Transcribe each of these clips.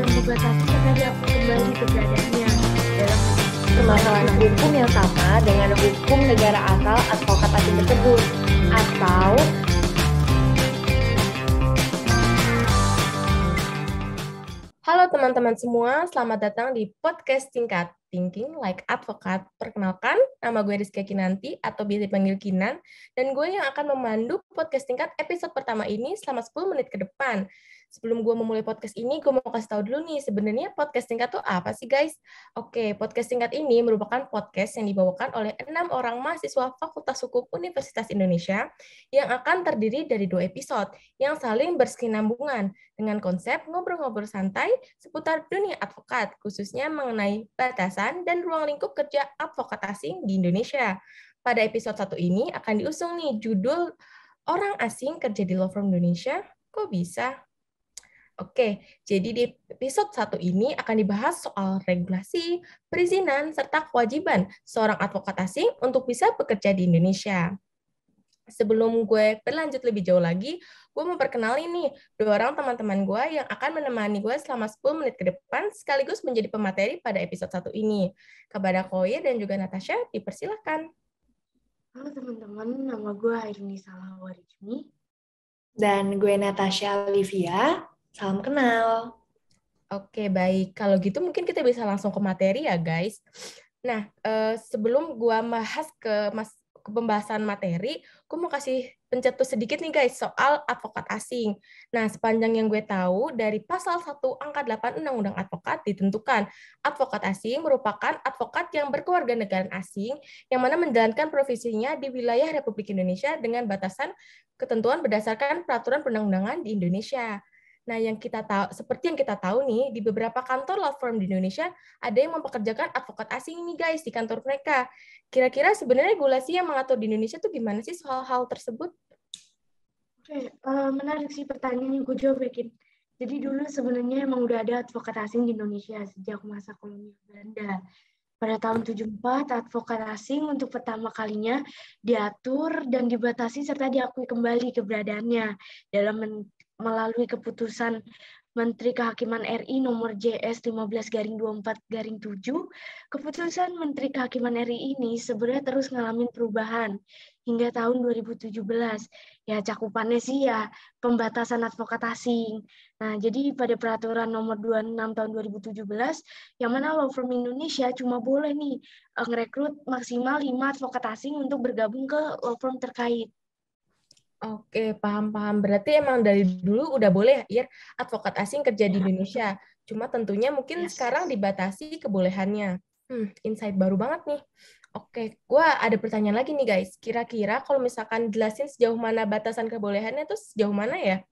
dan karena diakui kembali keberadaannya dalam permasalahan hukum yang sama dengan hukum negara asal advokat asing tersebut atau Halo teman-teman semua, selamat datang di podcast singkat Thinking Like Advocate. Perkenalkan, nama gue Rizky Kinanti atau biasa dipanggil Kinan, dan gue yang akan memandu podcast singkat episode pertama ini selama 10 menit ke depan sebelum gue memulai podcast ini, gue mau kasih tahu dulu nih, sebenarnya podcast singkat tuh apa sih guys? Oke, podcast singkat ini merupakan podcast yang dibawakan oleh enam orang mahasiswa Fakultas Hukum Universitas Indonesia yang akan terdiri dari dua episode yang saling bersinambungan dengan konsep ngobrol-ngobrol santai seputar dunia advokat, khususnya mengenai batasan dan ruang lingkup kerja advokat asing di Indonesia. Pada episode satu ini akan diusung nih judul Orang Asing Kerja di Law Firm Indonesia, kok bisa? Oke, jadi di episode satu ini akan dibahas soal regulasi, perizinan, serta kewajiban seorang advokat asing untuk bisa bekerja di Indonesia. Sebelum gue berlanjut lebih jauh lagi, gue mau perkenalin nih dua orang teman-teman gue yang akan menemani gue selama 10 menit ke depan sekaligus menjadi pemateri pada episode satu ini. Kepada Koye dan juga Natasha, dipersilakan. Halo teman-teman, nama gue Airuni Salawarijmi. Dan gue Natasha Olivia. Salam kenal. Oke, baik. Kalau gitu mungkin kita bisa langsung ke materi ya, guys. Nah, eh, sebelum gua bahas ke mas ke pembahasan materi, gue mau kasih pencetus sedikit nih guys soal advokat asing. Nah, sepanjang yang gue tahu, dari pasal 1 angka 8 Undang-Undang Advokat ditentukan, advokat asing merupakan advokat yang berkeluarga negara asing yang mana menjalankan profesinya di wilayah Republik Indonesia dengan batasan ketentuan berdasarkan peraturan perundang-undangan di Indonesia. Nah, yang kita tahu seperti yang kita tahu nih di beberapa kantor law firm di Indonesia ada yang mempekerjakan advokat asing nih guys di kantor mereka. Kira-kira sebenarnya regulasi yang mengatur di Indonesia tuh gimana sih soal hal tersebut? Oke, uh, menarik sih pertanyaan yang gue jawab ya, Jadi dulu sebenarnya emang udah ada advokat asing di Indonesia sejak masa kolonial Belanda. Pada tahun 74, advokat asing untuk pertama kalinya diatur dan dibatasi serta diakui kembali keberadaannya dalam melalui keputusan Menteri Kehakiman RI nomor JS 15 garing 24 garing 7, keputusan Menteri Kehakiman RI ini sebenarnya terus ngalamin perubahan hingga tahun 2017. Ya cakupannya sih ya pembatasan advokat asing. Nah, jadi pada peraturan nomor 26 tahun 2017 yang mana law firm Indonesia cuma boleh nih eh, ngerekrut maksimal 5 advokat asing untuk bergabung ke law firm terkait. Oke, paham-paham. Berarti emang dari dulu udah boleh ya advokat asing kerja di iya. Indonesia. Cuma tentunya mungkin yes. sekarang dibatasi kebolehannya. Hmm, insight baru banget nih. Oke, gue ada pertanyaan lagi nih guys. Kira-kira kalau misalkan jelasin sejauh mana batasan kebolehannya itu sejauh mana ya?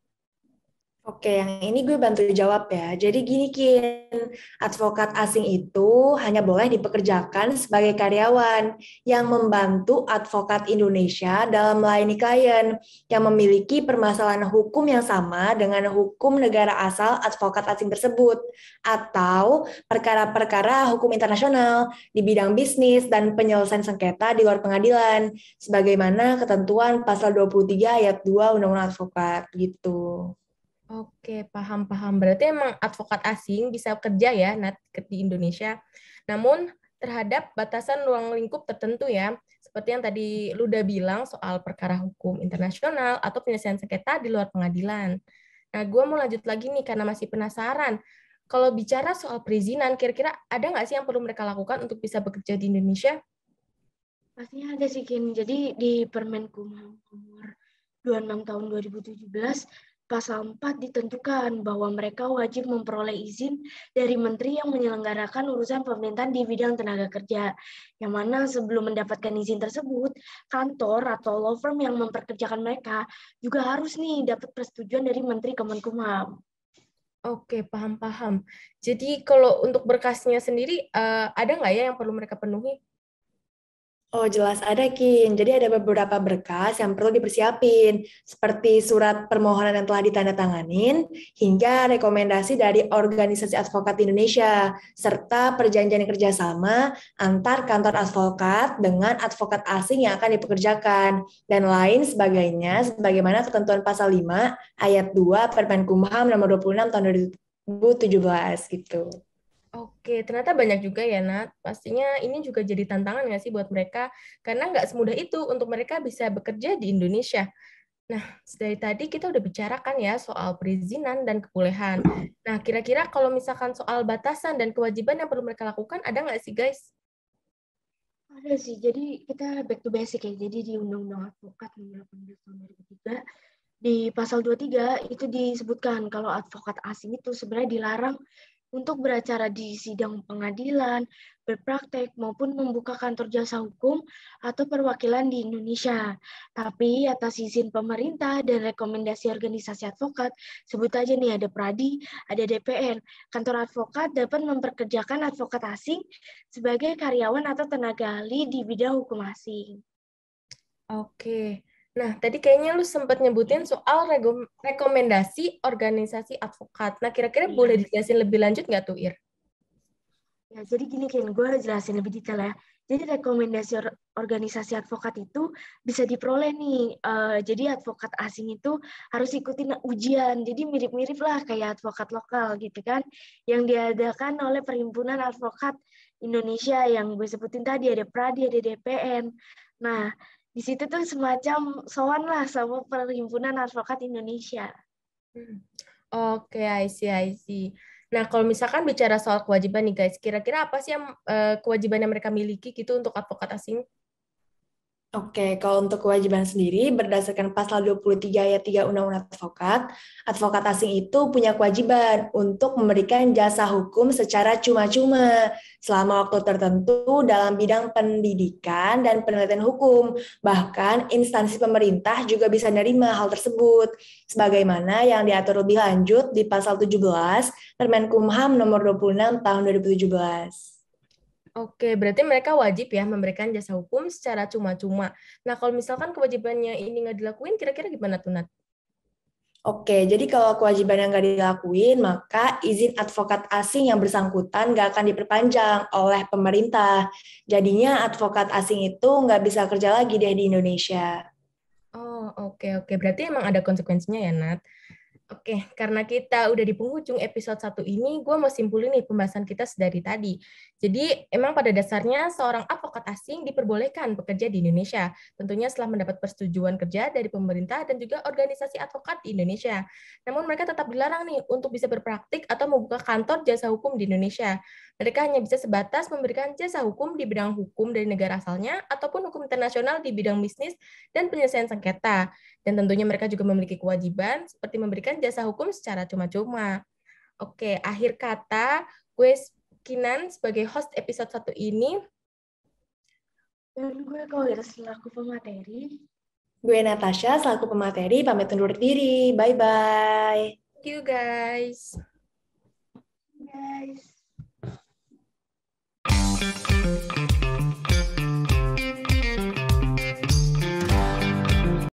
Oke, yang ini gue bantu jawab ya. Jadi gini, Kin, advokat asing itu hanya boleh dipekerjakan sebagai karyawan yang membantu advokat Indonesia dalam melayani klien yang memiliki permasalahan hukum yang sama dengan hukum negara asal advokat asing tersebut atau perkara-perkara hukum internasional di bidang bisnis dan penyelesaian sengketa di luar pengadilan sebagaimana ketentuan pasal 23 ayat 2 Undang-Undang Advokat gitu. Oke, paham-paham. Berarti emang advokat asing bisa kerja ya di Indonesia. Namun terhadap batasan ruang lingkup tertentu ya. Seperti yang tadi lu udah bilang soal perkara hukum internasional atau penyelesaian sengketa di luar pengadilan. Nah, gue mau lanjut lagi nih karena masih penasaran. Kalau bicara soal perizinan, kira-kira ada nggak sih yang perlu mereka lakukan untuk bisa bekerja di Indonesia? Pastinya ada sih, Kin. Jadi di Permenkumham nomor 26 tahun 2017 Pasal 4 ditentukan bahwa mereka wajib memperoleh izin dari menteri yang menyelenggarakan urusan pemerintahan di bidang tenaga kerja. Yang mana sebelum mendapatkan izin tersebut, kantor atau law firm yang memperkerjakan mereka juga harus nih dapat persetujuan dari Menteri Kemenkumham. Oke, paham-paham. Jadi kalau untuk berkasnya sendiri, uh, ada nggak ya yang perlu mereka penuhi? Oh jelas ada Kin. Jadi ada beberapa berkas yang perlu dipersiapin seperti surat permohonan yang telah ditandatanganin hingga rekomendasi dari organisasi advokat Indonesia serta perjanjian kerjasama antar kantor advokat dengan advokat asing yang akan dipekerjakan dan lain sebagainya sebagaimana ketentuan pasal 5 ayat 2 Permen Kumham nomor 26 tahun gitu. Oke, ternyata banyak juga ya, Nat. Pastinya ini juga jadi tantangan nggak sih buat mereka? Karena nggak semudah itu untuk mereka bisa bekerja di Indonesia. Nah, dari tadi kita udah bicarakan ya soal perizinan dan kebolehan. Nah, kira-kira kalau misalkan soal batasan dan kewajiban yang perlu mereka lakukan, ada nggak sih, guys? Ada sih. Jadi kita back to basic ya. Jadi di Undang-Undang Advokat nomor 18 tahun 2003, di pasal 23 itu disebutkan kalau advokat asing itu sebenarnya dilarang untuk beracara di sidang pengadilan, berpraktek, maupun membuka kantor jasa hukum atau perwakilan di Indonesia. Tapi atas izin pemerintah dan rekomendasi organisasi advokat, sebut aja nih ada Pradi, ada DPR, kantor advokat dapat memperkerjakan advokat asing sebagai karyawan atau tenaga ahli di bidang hukum asing. Oke, Nah, tadi kayaknya lu sempat nyebutin soal rekomendasi organisasi advokat. Nah, kira-kira iya. boleh dijelasin lebih lanjut nggak tuh, Ir? Ya, jadi gini, Ken, gue jelasin lebih detail ya. Jadi rekomendasi or organisasi advokat itu bisa diperoleh nih. Uh, jadi advokat asing itu harus ikutin ujian. Jadi mirip-mirip lah kayak advokat lokal gitu kan. Yang diadakan oleh Perhimpunan Advokat Indonesia yang gue sebutin tadi. Ada Pradi, ada DPN. Nah, di situ tuh semacam sowan lah sama Perhimpunan Advokat Indonesia. Hmm. Oke, okay, I see, I see. Nah, kalau misalkan bicara soal kewajiban nih guys, kira-kira apa sih yang uh, kewajiban yang mereka miliki gitu untuk advokat asing? Oke, kalau untuk kewajiban sendiri, berdasarkan pasal 23 ayat 3 Undang-Undang Advokat, advokat asing itu punya kewajiban untuk memberikan jasa hukum secara cuma-cuma selama waktu tertentu dalam bidang pendidikan dan penelitian hukum. Bahkan instansi pemerintah juga bisa menerima hal tersebut, sebagaimana yang diatur lebih lanjut di pasal 17 Permenkumham nomor 26 tahun 2017. Oke, berarti mereka wajib ya memberikan jasa hukum secara cuma-cuma. Nah, kalau misalkan kewajibannya ini nggak dilakuin, kira-kira gimana tuh, Nat? Oke, jadi kalau kewajiban yang nggak dilakuin, maka izin advokat asing yang bersangkutan nggak akan diperpanjang oleh pemerintah. Jadinya advokat asing itu nggak bisa kerja lagi deh di Indonesia. Oh, oke, oke. Berarti emang ada konsekuensinya ya, Nat? Oke, karena kita udah di penghujung episode satu ini, gue mau simpulin nih pembahasan kita sedari tadi. Jadi, emang pada dasarnya seorang advokat asing diperbolehkan bekerja di Indonesia, tentunya setelah mendapat persetujuan kerja dari pemerintah dan juga organisasi advokat di Indonesia. Namun mereka tetap dilarang nih untuk bisa berpraktik atau membuka kantor jasa hukum di Indonesia. Mereka hanya bisa sebatas memberikan jasa hukum di bidang hukum dari negara asalnya ataupun hukum internasional di bidang bisnis dan penyelesaian sengketa. Dan tentunya mereka juga memiliki kewajiban seperti memberikan jasa hukum secara cuma-cuma. Oke, akhir kata, gue Kinan sebagai host episode satu ini. Dan gue Kawir selaku pemateri. Gue Natasha selaku pemateri, pamit undur diri. Bye-bye. Thank you guys. Guys.